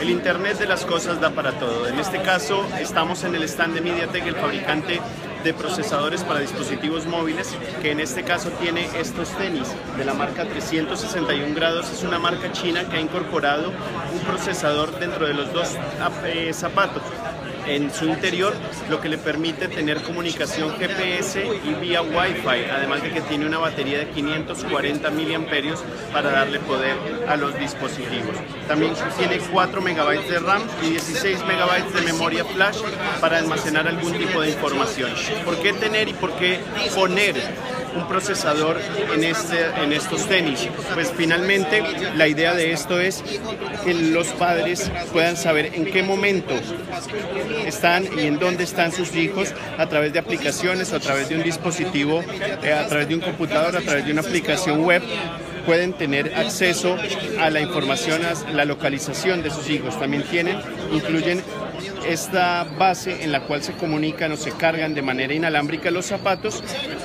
El Internet de las cosas da para todo. En este caso estamos en el stand de MediaTek, el fabricante de procesadores para dispositivos móviles, que en este caso tiene estos tenis de la marca 361 grados. Es una marca china que ha incorporado un procesador dentro de los dos eh, zapatos en su interior, lo que le permite tener comunicación GPS y vía Wi-Fi, además de que tiene una batería de 540 miliamperios para darle poder a los dispositivos. También tiene 4 megabytes de RAM y 16 megabytes de memoria flash para almacenar algún tipo de información. ¿Por qué tener y por qué poner un procesador en, este, en estos tenis. Pues finalmente la idea de esto es que los padres puedan saber en qué momento están y en dónde están sus hijos a través de aplicaciones a través de un dispositivo, eh, a través de un computador, a través de una aplicación web pueden tener acceso a la información, a la localización de sus hijos. También tienen, incluyen esta base en la cual se comunican o se cargan de manera inalámbrica los zapatos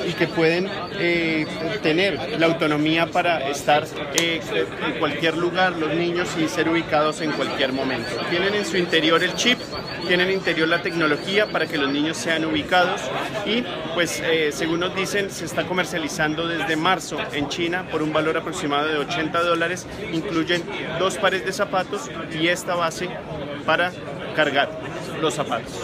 y que pueden eh, tener la autonomía para estar eh, en cualquier lugar los niños y ser ubicados en cualquier momento. Tienen en su interior el chip, tienen en interior la tecnología para que los niños sean ubicados y pues eh, según nos dicen se está comercializando desde marzo en China por un valor aproximado de 80 dólares, incluyen dos pares de zapatos y esta base para cargar los zapatos.